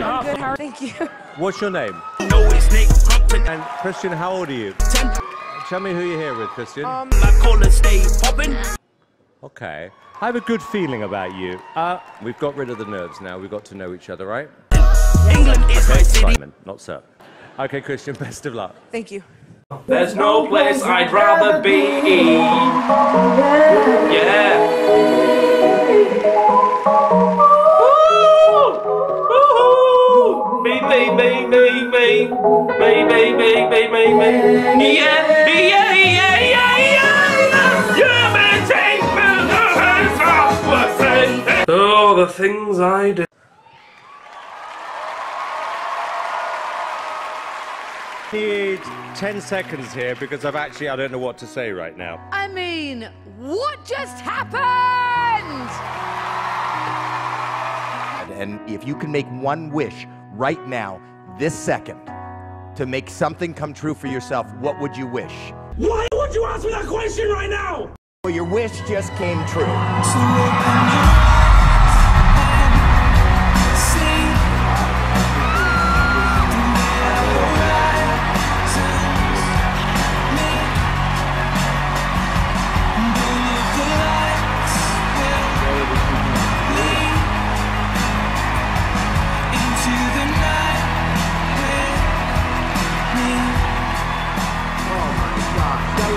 How are Good, Howard. Thank you. you? What's your name? No, it's Nick Crompton. And Christian, how old are you? Ten. Tell me who you're here with, Christian. My collar stay popping. okay. I have a good feeling about you. Uh, we've got rid of the nerves now. We've got to know each other, right? England is my city. Simon, not sir. Okay, Christian, best of luck. Thank you. There's no place I'd rather be. Me, me, me. Yeah, yeah, yeah, yeah, yeah. Yeah, man, take me the hands off what's in Oh, the things I do. Need 10 seconds here because I've actually, I don't know what to say right now. I mean, what just happened? And if you can make one wish right now, this second, to make something come true for yourself, what would you wish? Why would you ask me that question right now? Well, your wish just came true.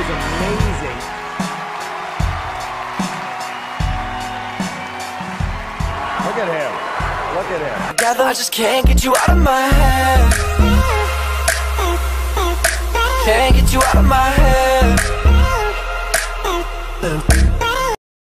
Was amazing. Look at him. Look at him. I just can't get you out of my head. Can't get you out of my head.